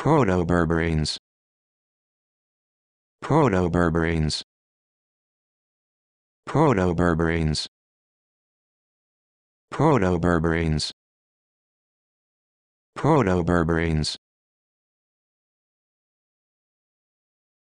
Protoberberines. Protoberberines. Protoberberines. Protoberberines. Protoberberines. Proto